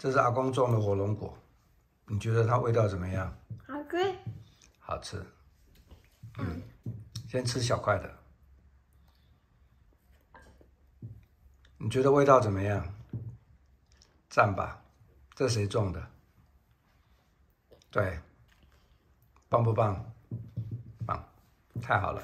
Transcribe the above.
这是阿公种的火龙果你觉得它味道怎么样？好吃。好吃。嗯。先吃小块的。你觉得味道怎么样？赞吧这谁种的？对棒不棒？棒太好了。